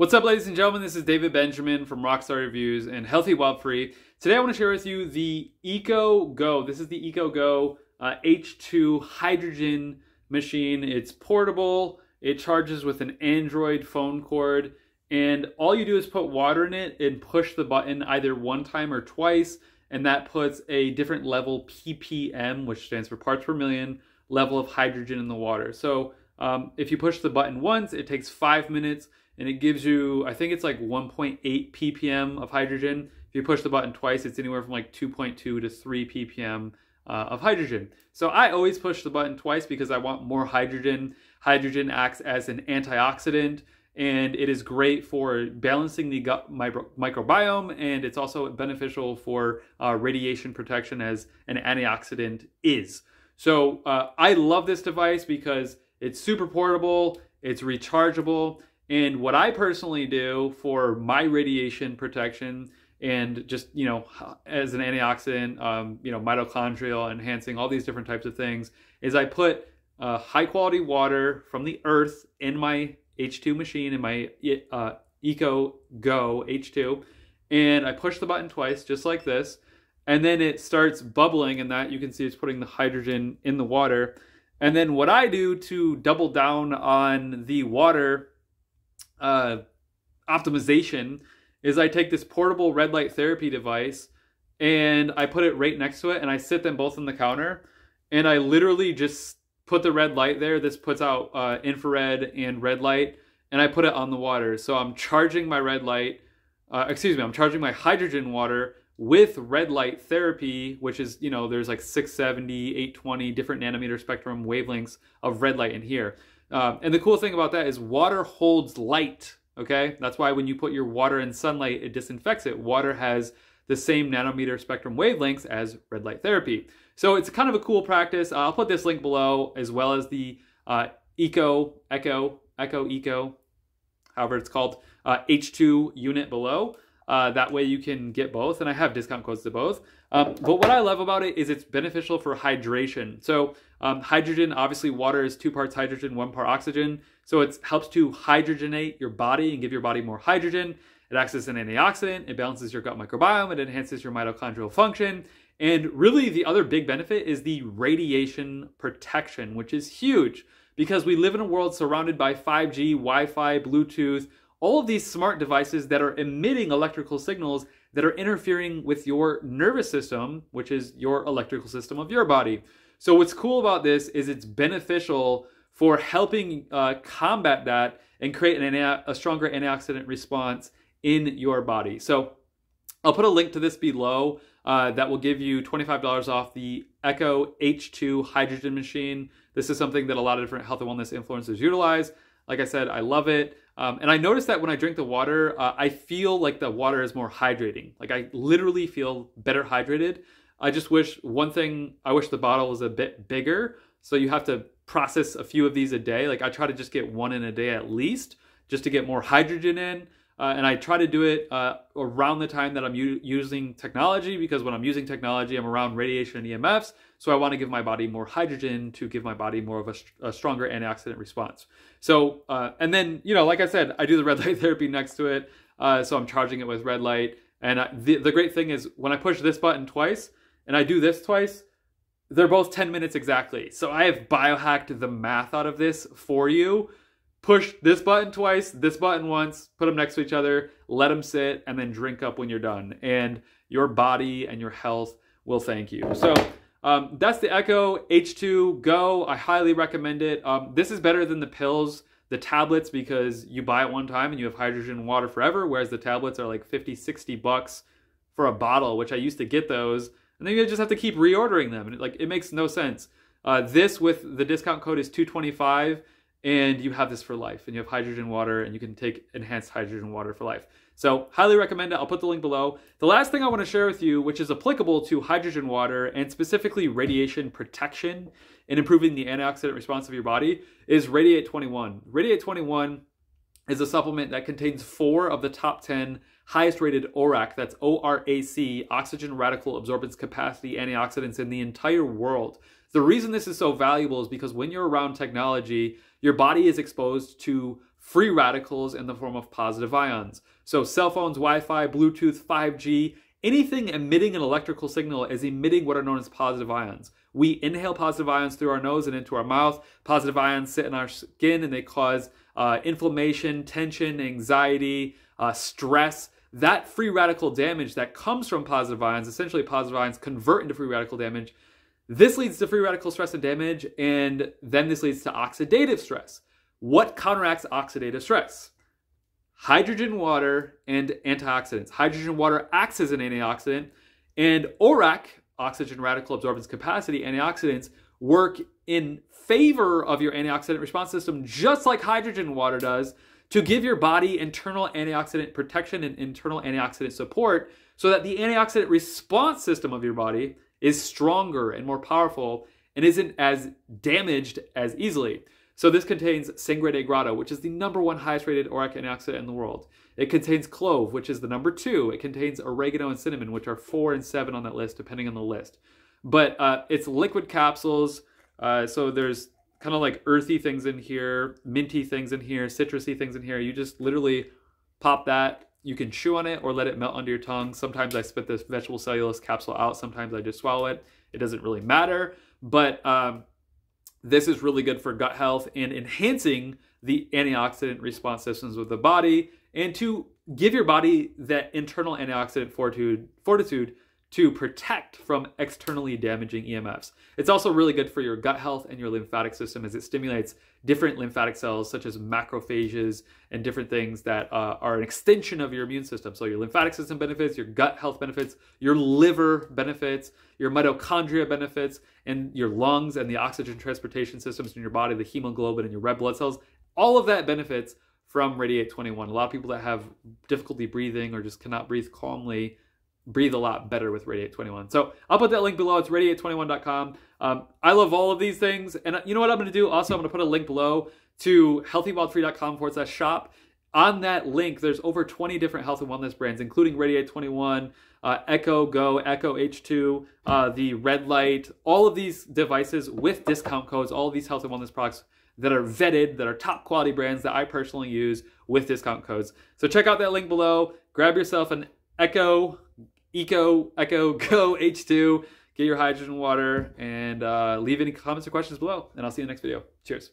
What's up, ladies and gentlemen? This is David Benjamin from Rockstar Reviews and Healthy Wild Free. Today, I want to share with you the Eco Go. This is the Eco Go uh, H2 hydrogen machine. It's portable. It charges with an Android phone cord, and all you do is put water in it and push the button either one time or twice, and that puts a different level ppm, which stands for parts per million, level of hydrogen in the water. So um, if you push the button once, it takes five minutes and it gives you, I think it's like 1.8 ppm of hydrogen. If you push the button twice, it's anywhere from like 2.2 to 3 ppm uh, of hydrogen. So I always push the button twice because I want more hydrogen. Hydrogen acts as an antioxidant and it is great for balancing the gut microbiome and it's also beneficial for uh, radiation protection as an antioxidant is. So uh, I love this device because it's super portable, it's rechargeable, and what I personally do for my radiation protection and just, you know, as an antioxidant, um, you know, mitochondrial enhancing, all these different types of things, is I put uh, high quality water from the earth in my H2 machine, in my uh, Eco Go H2, and I push the button twice, just like this, and then it starts bubbling, and that you can see it's putting the hydrogen in the water. And then what I do to double down on the water uh, optimization is I take this portable red light therapy device and I put it right next to it and I sit them both on the counter and I literally just put the red light there. This puts out uh, infrared and red light and I put it on the water. So I'm charging my red light, uh, excuse me, I'm charging my hydrogen water with red light therapy, which is, you know, there's like 670, 820 different nanometer spectrum wavelengths of red light in here. Uh, and the cool thing about that is water holds light, okay? That's why when you put your water in sunlight, it disinfects it. Water has the same nanometer spectrum wavelengths as red light therapy. So it's kind of a cool practice. I'll put this link below as well as the uh, Eco, Echo, Echo, Eco, however it's called, uh, H2 unit below. Uh, that way you can get both, and I have discount codes to both. Um, but what I love about it is it's beneficial for hydration. So um, hydrogen, obviously water is two parts hydrogen, one part oxygen. So it helps to hydrogenate your body and give your body more hydrogen. It acts as an antioxidant. It balances your gut microbiome. It enhances your mitochondrial function. And really the other big benefit is the radiation protection, which is huge because we live in a world surrounded by 5G, Wi-Fi, Bluetooth, all of these smart devices that are emitting electrical signals that are interfering with your nervous system, which is your electrical system of your body. So, what's cool about this is it's beneficial for helping uh, combat that and create an, a stronger antioxidant response in your body. So, I'll put a link to this below uh, that will give you $25 off the Echo H2 hydrogen machine. This is something that a lot of different health and wellness influencers utilize. Like I said, I love it. Um, and I noticed that when I drink the water, uh, I feel like the water is more hydrating. Like I literally feel better hydrated. I just wish one thing, I wish the bottle was a bit bigger. So you have to process a few of these a day. Like I try to just get one in a day at least, just to get more hydrogen in. Uh, and I try to do it uh, around the time that I'm using technology because when I'm using technology, I'm around radiation and EMFs. So I want to give my body more hydrogen to give my body more of a, a stronger antioxidant response. So, uh, and then, you know, like I said, I do the red light therapy next to it. Uh, so I'm charging it with red light. And I, the, the great thing is when I push this button twice and I do this twice, they're both 10 minutes exactly. So I have biohacked the math out of this for you push this button twice, this button once, put them next to each other, let them sit, and then drink up when you're done. And your body and your health will thank you. So um, that's the Echo H2 Go. I highly recommend it. Um, this is better than the pills, the tablets, because you buy it one time and you have hydrogen water forever, whereas the tablets are like 50, 60 bucks for a bottle, which I used to get those. And then you just have to keep reordering them. And it, like, it makes no sense. Uh, this with the discount code is 225 and you have this for life and you have hydrogen water and you can take enhanced hydrogen water for life. So highly recommend it. I'll put the link below. The last thing I want to share with you, which is applicable to hydrogen water and specifically radiation protection and improving the antioxidant response of your body is Radiate 21. Radiate 21 is a supplement that contains four of the top 10 highest rated ORAC, that's ORAC, oxygen radical absorbance capacity antioxidants in the entire world. The reason this is so valuable is because when you're around technology, your body is exposed to free radicals in the form of positive ions. So cell phones, Wi-Fi, Bluetooth, 5G, anything emitting an electrical signal is emitting what are known as positive ions. We inhale positive ions through our nose and into our mouth. Positive ions sit in our skin and they cause uh, inflammation, tension, anxiety, uh, stress. That free radical damage that comes from positive ions, essentially positive ions convert into free radical damage. This leads to free radical stress and damage, and then this leads to oxidative stress. What counteracts oxidative stress? Hydrogen, water, and antioxidants. Hydrogen water acts as an antioxidant, and ORAC, oxygen radical absorbance capacity, antioxidants work in favor of your antioxidant response system, just like hydrogen water does, to give your body internal antioxidant protection and internal antioxidant support so that the antioxidant response system of your body is stronger and more powerful and isn't as damaged as easily. So this contains Sangre de Grado, which is the number one highest rated ORAC antioxidant in the world. It contains clove, which is the number two. It contains oregano and cinnamon, which are four and seven on that list, depending on the list. But uh, it's liquid capsules. Uh, so there's kind of like earthy things in here, minty things in here, citrusy things in here. You just literally pop that. You can chew on it or let it melt under your tongue. Sometimes I spit this vegetable cellulose capsule out. Sometimes I just swallow it. It doesn't really matter. But um, this is really good for gut health and enhancing the antioxidant response systems of the body and to give your body that internal antioxidant fortitude, fortitude to protect from externally damaging EMFs. It's also really good for your gut health and your lymphatic system as it stimulates different lymphatic cells, such as macrophages and different things that uh, are an extension of your immune system. So, your lymphatic system benefits, your gut health benefits, your liver benefits, your mitochondria benefits, and your lungs and the oxygen transportation systems in your body, the hemoglobin and your red blood cells. All of that benefits from Radiate 21. A lot of people that have difficulty breathing or just cannot breathe calmly breathe a lot better with Radiate 21. So I'll put that link below. It's radiate21.com. Um, I love all of these things. And you know what I'm going to do? Also, I'm going to put a link below to healthywildfree.com forward slash shop. On that link, there's over 20 different health and wellness brands, including Radiate 21, uh, Echo Go, Echo H2, uh, the Red Light, all of these devices with discount codes, all these health and wellness products that are vetted, that are top quality brands that I personally use with discount codes. So check out that link below. Grab yourself an Echo Eco Echo Go H2. Get your hydrogen water and uh, leave any comments or questions below. And I'll see you in the next video. Cheers.